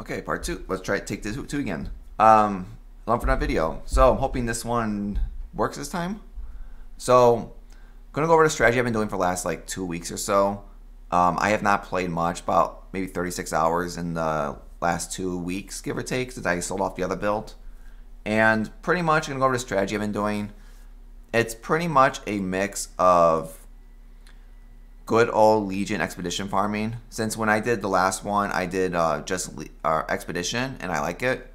Okay, part two. Let's try take this two again. Um, long for that video. So I'm hoping this one works this time. So, I'm gonna go over the strategy I've been doing for the last like two weeks or so. Um, I have not played much, about maybe 36 hours in the last two weeks, give or take, since I sold off the other build. And pretty much, I'm gonna go over the strategy I've been doing. It's pretty much a mix of good old Legion Expedition farming. Since when I did the last one, I did uh, just uh, Expedition, and I like it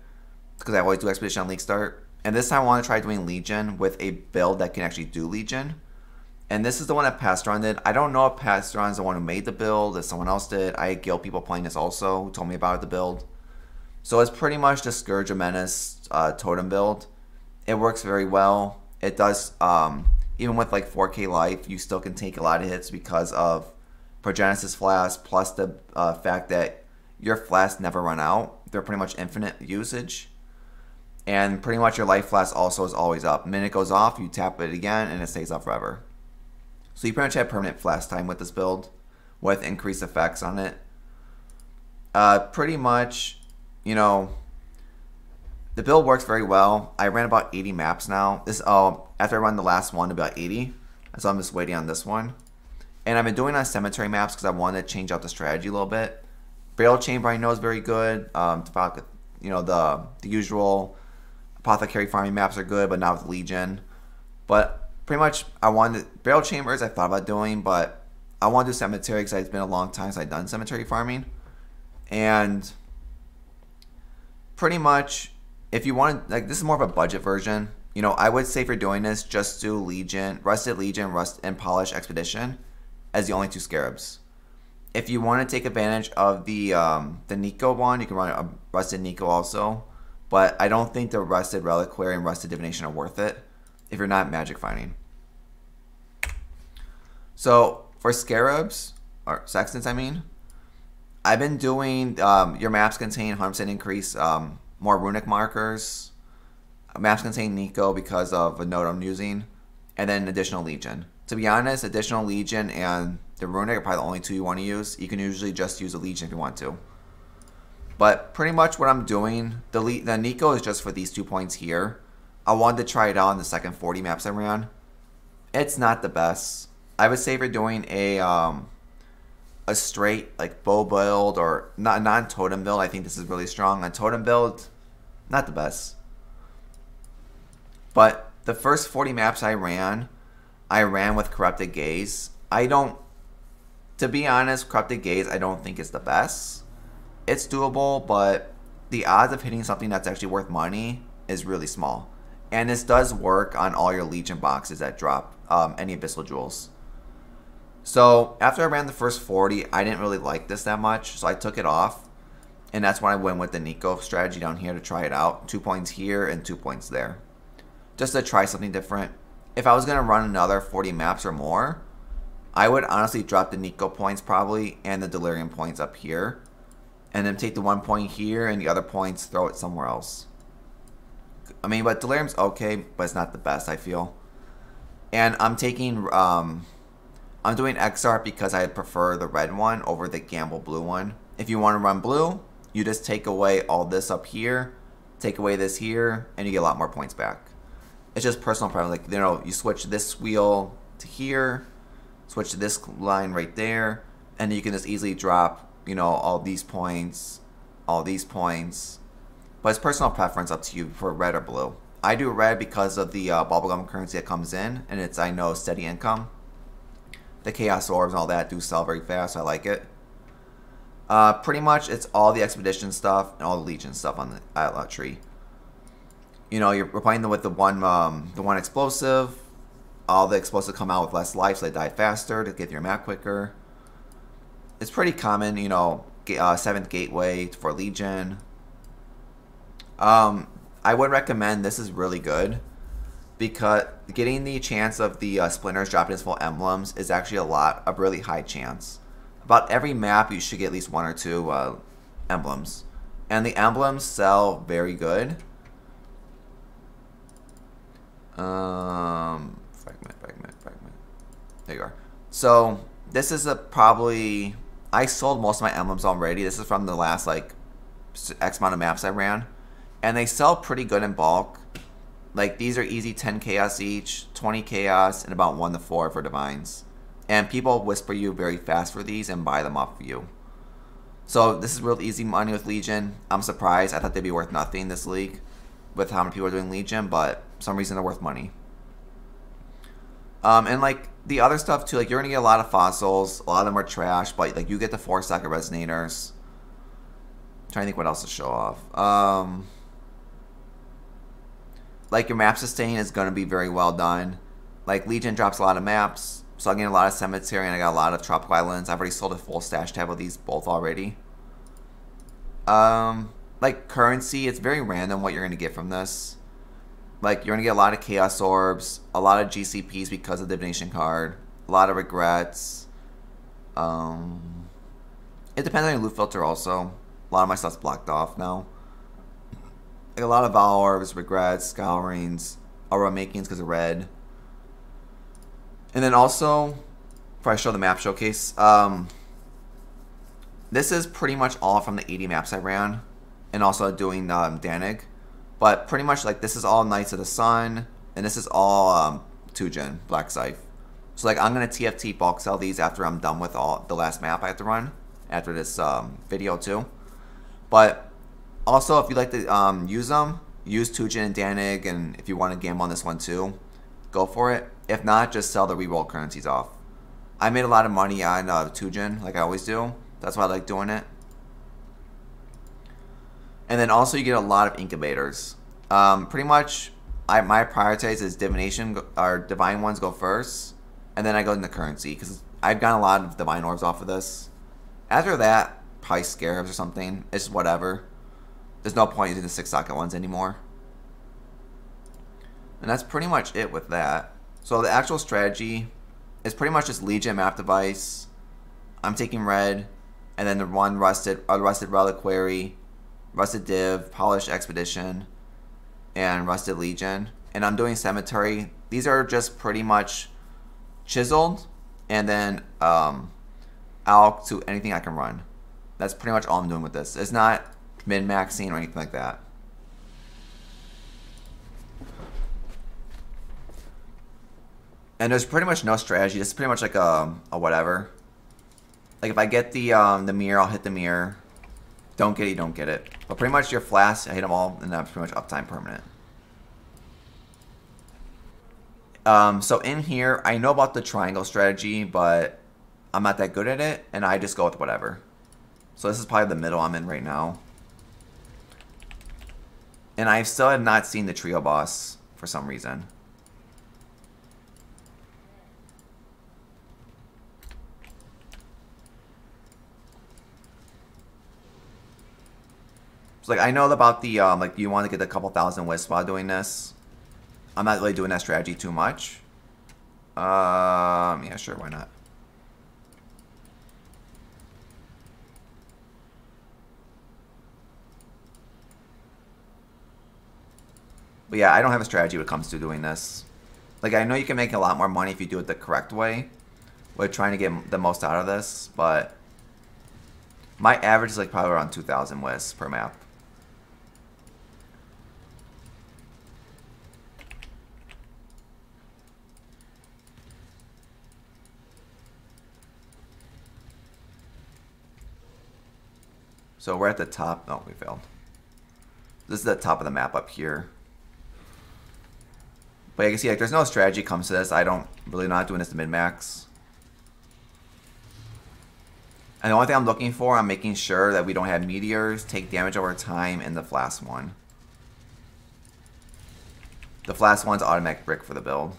because I always do Expedition on League Start. And this time I want to try doing Legion with a build that can actually do Legion. And this is the one that Pastron did. I don't know if Pastron is the one who made the build, if someone else did. I had people playing this also who told me about the build. So it's pretty much the Scourge of Menace uh, totem build. It works very well. It does, um, even with like 4k life, you still can take a lot of hits because of Progenesis Flask, plus the uh, fact that your flasks never run out. They're pretty much infinite usage and pretty much your life flask also is always up. minute goes off, you tap it again, and it stays up forever. So you pretty much have permanent flask time with this build, with increased effects on it. Uh, pretty much, you know, the build works very well. I ran about 80 maps now. This oh, after I run the last one, about 80. So I'm just waiting on this one. And I've been doing on cemetery maps because I wanted to change out the strategy a little bit. Burial Chamber I know is very good. Um, you know the the usual Apothecary farming maps are good, but not with Legion. But pretty much, I wanted Burial Chambers. I thought about doing, but I want to do Cemetery because it's been a long time since I've done Cemetery farming, and pretty much, if you want, like this is more of a budget version. You know, I would say for doing this, just do Legion, Rusted Legion, Rust and Polish Expedition as the only two scarabs. If you want to take advantage of the um, the Niko one, you can run a Rusted Niko also. But I don't think the Rusted Reliquary and Rusted Divination are worth it if you're not magic finding. So for Scarabs, or Sextants I mean, I've been doing, um, your maps contain 100% increase, um, more runic markers. Maps contain Niko because of a node I'm using, and then additional Legion. To be honest, additional Legion and the runic are probably the only two you want to use. You can usually just use a Legion if you want to. But pretty much what I'm doing, the, the Niko is just for these two points here. I wanted to try it out on the second 40 maps I ran. It's not the best. I would say for doing a um, a straight like bow build or not non-totem build, I think this is really strong. A totem build, not the best. But the first 40 maps I ran, I ran with Corrupted Gaze. I don't, to be honest, Corrupted Gaze I don't think is the best it's doable, but the odds of hitting something that's actually worth money is really small. And this does work on all your Legion boxes that drop um, any Abyssal Jewels. So after I ran the first 40, I didn't really like this that much, so I took it off. And that's when I went with the Niko strategy down here to try it out. Two points here and two points there. Just to try something different. If I was going to run another 40 maps or more, I would honestly drop the Niko points probably and the Delirium points up here and then take the one point here and the other points throw it somewhere else. I mean, but Delirium's okay, but it's not the best, I feel. And I'm taking, um, I'm doing XR because I prefer the red one over the Gamble blue one. If you want to run blue, you just take away all this up here, take away this here, and you get a lot more points back. It's just personal preference. Like, you know, you switch this wheel to here, switch to this line right there, and you can just easily drop you know, all these points, all these points. But it's personal preference up to you for red or blue. I do red because of the uh, bubblegum currency that comes in, and it's, I know, steady income. The Chaos Orbs and all that do sell very fast. I like it. Uh, pretty much, it's all the Expedition stuff and all the Legion stuff on the Atlas tree. You know, you're playing them with the one, um, the one explosive. All the explosives come out with less life, so they die faster to get your map quicker it's pretty common, you know, uh, seventh gateway for Legion. Um, I would recommend this is really good because getting the chance of the uh, splinters dropping as full emblems is actually a lot, a really high chance. About every map, you should get at least one or two uh, emblems, and the emblems sell very good. Um, fragment, fragment, fragment. There you are. So this is a probably I sold most of my emblems already. This is from the last like X amount of maps I ran, and they sell pretty good in bulk. Like these are easy 10 chaos each, 20 chaos, and about 1 to 4 for divines. And people whisper you very fast for these and buy them off of you. So this is real easy money with Legion. I'm surprised. I thought they'd be worth nothing this league with how many people are doing Legion, but some reason they're worth money. Um, and like the other stuff too, like you're gonna get a lot of fossils. A lot of them are trash, but like you get the four of resonators. I'm trying to think what else to show off. Um, like your map sustain is gonna be very well done. Like Legion drops a lot of maps, so I'm getting a lot of cemetery and I got a lot of tropical islands. I've already sold a full stash tab of these both already. Um, like currency, it's very random what you're gonna get from this. Like you're gonna get a lot of chaos orbs, a lot of GCPs because of the divination card, a lot of regrets. Um, it depends on your loot filter also. A lot of my stuff's blocked off now. Like a lot of Vaal orbs, regrets, scourings, aura makings because of red. And then also, before I show the map showcase, um, this is pretty much all from the 80 maps I ran, and also doing um, Dannig. But pretty much like this is all Knights of the Sun, and this is all um, Black Scythe. So like I'm gonna TFT bulk sell these after I'm done with all the last map I have to run after this um, video too. But also if you like to um, use them, use Tujen and Dannig, and if you want to gamble on this one too, go for it. If not, just sell the reroll currencies off. I made a lot of money on uh, Tujen, like I always do. That's why I like doing it. And then also you get a lot of incubators. Um, pretty much, I my prioritize is divination or divine ones go first, and then I go into currency because I've gotten a lot of divine orbs off of this. After that, probably scarabs or something. It's whatever. There's no point using the six socket ones anymore. And that's pretty much it with that. So the actual strategy is pretty much just Legion map device. I'm taking red, and then the one rusted, uh, rusted reliquary, Rusted Div, Polished Expedition, and Rusted Legion. And I'm doing Cemetery. These are just pretty much chiseled and then um, alch to anything I can run. That's pretty much all I'm doing with this. It's not min-maxing or anything like that. And there's pretty much no strategy. Is pretty much like a, a whatever. Like if I get the um, the mirror, I'll hit the mirror. Don't get it, you don't get it. But pretty much your flash, I hit them all, and that's pretty much uptime permanent. Um, so in here, I know about the triangle strategy, but I'm not that good at it, and I just go with whatever. So this is probably the middle I'm in right now. And I still have not seen the trio boss for some reason. So like I know about the um, like you want to get a couple thousand wisp while doing this. I'm not really doing that strategy too much. Um, yeah, sure, why not? But yeah, I don't have a strategy when it comes to doing this. Like, I know you can make a lot more money if you do it the correct way. With trying to get the most out of this, but... My average is like probably around 2,000 wisps per map. So we're at the top. Oh, we failed. This is the top of the map up here. But you can see like there's no strategy comes to this. I don't really not doing this to min-max. And the only thing I'm looking for, I'm making sure that we don't have meteors, take damage over time, and the flask one. The flask one's automatic brick for the build.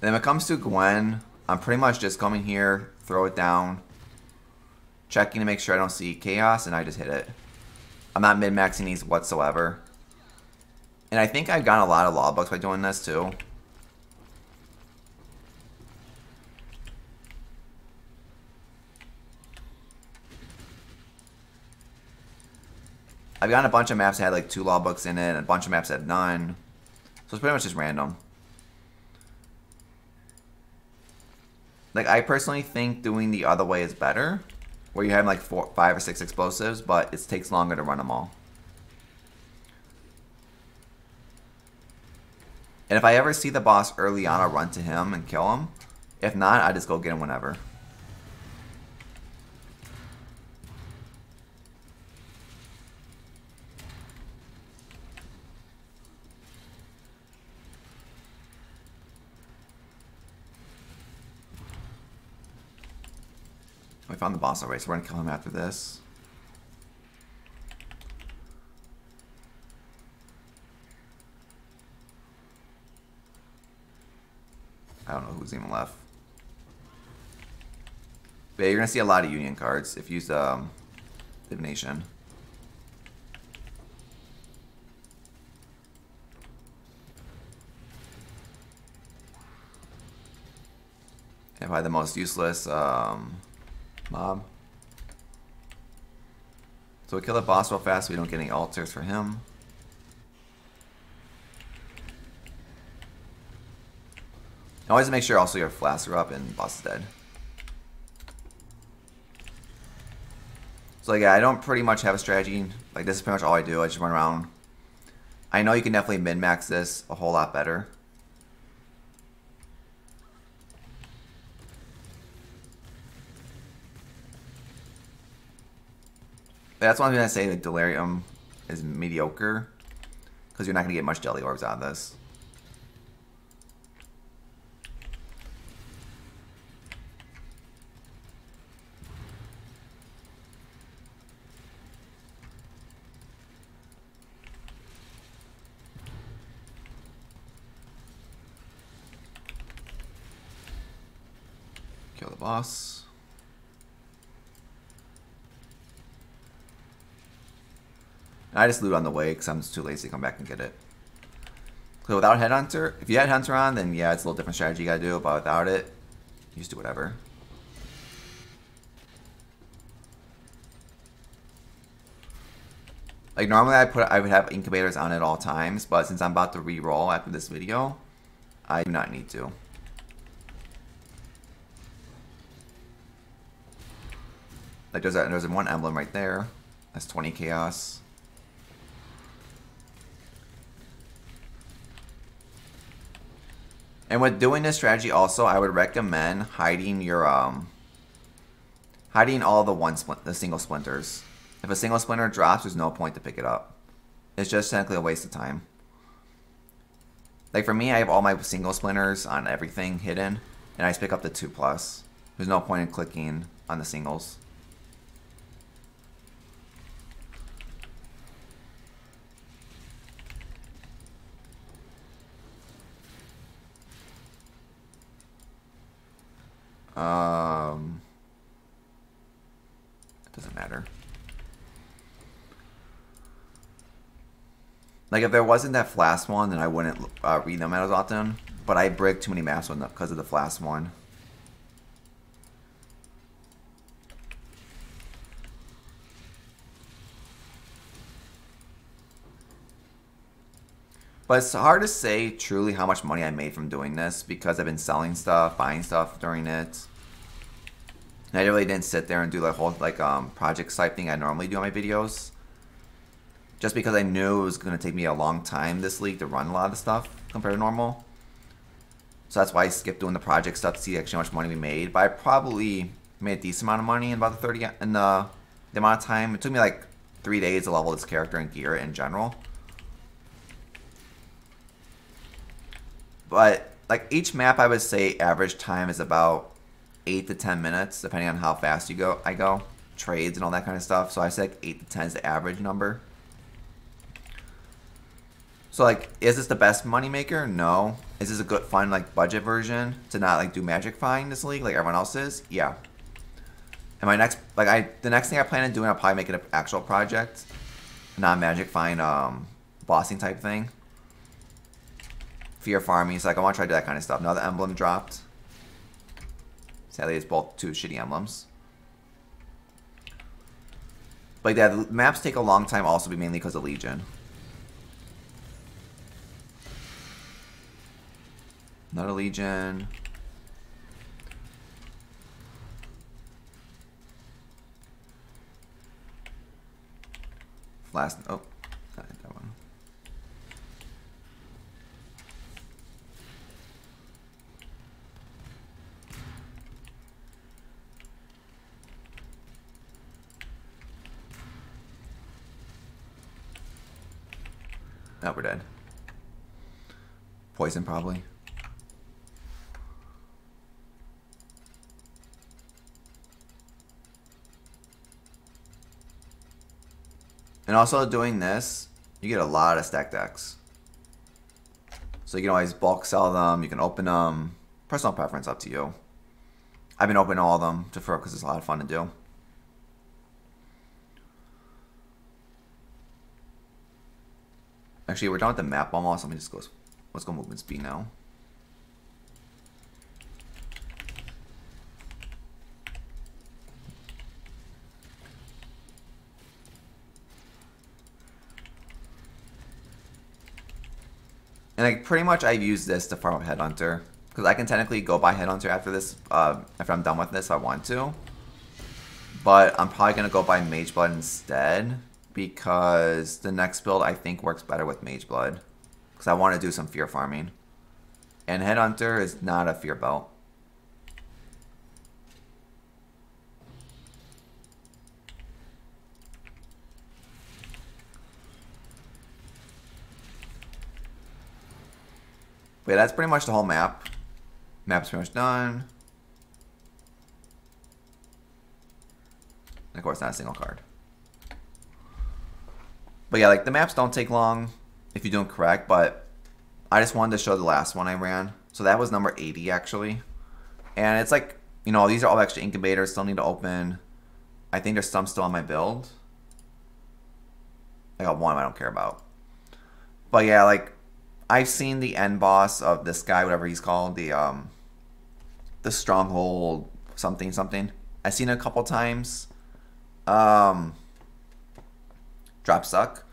Then when it comes to Gwen, I'm pretty much just coming here, throw it down, checking to make sure I don't see Chaos, and I just hit it. I'm not min-maxing these whatsoever. And I think I've gotten a lot of logbooks by doing this too. I've gotten a bunch of maps that had like two logbooks in it, and a bunch of maps that had none. So it's pretty much just random. Like, I personally think doing the other way is better, where you have like four, five or six explosives, but it takes longer to run them all. And if I ever see the boss early on, I'll run to him and kill him. If not, I just go get him whenever. We found the boss already, so we're gonna kill him after this. I don't know who's even left. But yeah, you're gonna see a lot of union cards if you use um, divination. And probably the most useless um, mob. So we kill the boss real fast so we don't get any altars for him. Always make sure also your flasks are up and boss is dead. So yeah, I don't pretty much have a strategy. Like this is pretty much all I do. I just run around. I know you can definitely min-max this a whole lot better. That's why I'm gonna say that Delirium is mediocre. Because you're not to get much Jelly Orbs out of this. Kill the boss. I just loot on the way because I'm just too lazy to come back and get it. So without Headhunter, if you had Hunter on, then yeah, it's a little different strategy you gotta do, but without it, you just do whatever. Like normally I put I would have incubators on at all times, but since I'm about to re-roll after this video, I do not need to. Like there's a, there's one emblem right there. That's 20 chaos. And with doing this strategy also, I would recommend hiding your um hiding all the one splint the single splinters. If a single splinter drops, there's no point to pick it up. It's just technically a waste of time. Like for me, I have all my single splinters on everything hidden, and I just pick up the 2 plus. There's no point in clicking on the singles. Um, it doesn't matter. Like if there wasn't that flask one, then I wouldn't uh, read them as often. But I break too many maps because of the flask one. But it's hard to say truly how much money I made from doing this because I've been selling stuff, buying stuff during it. And I really didn't sit there and do the whole like um, project site thing I normally do on my videos. Just because I knew it was going to take me a long time this league to run a lot of the stuff compared to normal. So that's why I skipped doing the project stuff to see actually how much money we made. But I probably made a decent amount of money in about the 30 in the, the amount of time. It took me like three days to level this character and gear in general. But like each map, I would say average time is about eight to ten minutes, depending on how fast you go. I go trades and all that kind of stuff. So I say like eight to ten is the average number. So like, is this the best moneymaker? No. Is this a good fun like budget version to not like do magic find this league like everyone else is? Yeah. And my next like I the next thing I plan on doing, I'll probably make it an actual project, not magic find um bossing type thing. Fear farming. So like I want to try to do that kind of stuff. Another emblem dropped. Sadly, it's both two shitty emblems. But yeah, the maps take a long time also be mainly because of Legion. Not a Legion. Last, oh, that one. No, we're dead. Poison, probably. And also doing this, you get a lot of stack decks. So you can always bulk sell them, you can open them. Personal preference, up to you. I've been opening all of them to for because it's a lot of fun to do. Actually, we're done with the map almost. Let me just go. Let's go movement speed now. And like pretty much I've used this to farm up Headhunter. Because I can technically go buy Headhunter after this, uh, after I'm done with this if I want to. But I'm probably going to go buy Mageblood instead. Because the next build I think works better with Mageblood. Because I want to do some fear farming. And Headhunter is not a fear belt. But yeah, that's pretty much the whole map. Map's pretty much done. of course, not a single card. But yeah, like the maps don't take long if you do them correct, but I just wanted to show the last one I ran. So that was number 80 actually. And it's like, you know, these are all extra incubators, still need to open. I think there's some still on my build. I got one I don't care about. But yeah, like I've seen the end boss of this guy, whatever he's called, the um, the stronghold something something. I've seen it a couple times. Um, drop suck,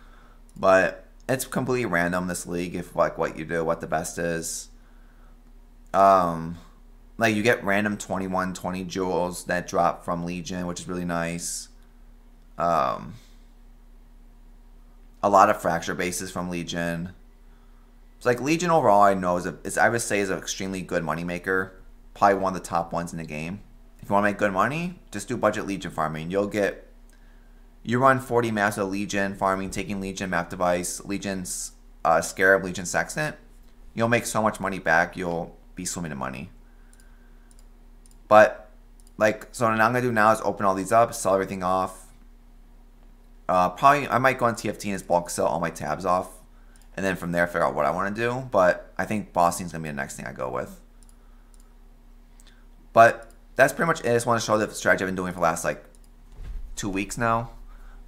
but it's completely random this league if like what you do, what the best is. Um, like you get random 21, 20 jewels that drop from Legion, which is really nice. Um, a lot of fracture bases from Legion. So like Legion overall, I know is a, I would say is an extremely good moneymaker. Probably one of the top ones in the game. If you want to make good money, just do budget Legion farming. You'll get you run 40 maps of Legion farming, taking Legion map device, Legion's uh, Scarab, Legion Sextant. You'll make so much money back. You'll be swimming in money. But like, so what I'm gonna do now is open all these up, sell everything off. Uh, probably I might go on TFT and just bulk sell all my tabs off and then from there figure out what I want to do. But I think bossing is going to be the next thing I go with. But that's pretty much it. I just want to show the strategy I've been doing for the last like two weeks now.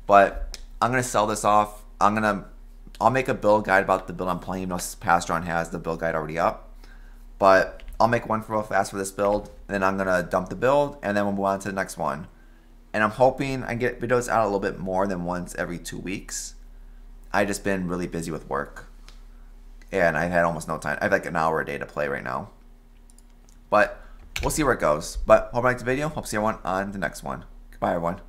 But I'm going to sell this off. I'm to, I'll make a build guide about the build I'm playing. You know, Pastron has the build guide already up. But I'll make one for real fast for this build. And then I'm going to dump the build and then we'll move on to the next one. And I'm hoping I get videos out a little bit more than once every two weeks. I just been really busy with work. And I had almost no time. I have like an hour a day to play right now. But we'll see where it goes. But hope you liked the video. Hope to see everyone on the next one. Goodbye, everyone.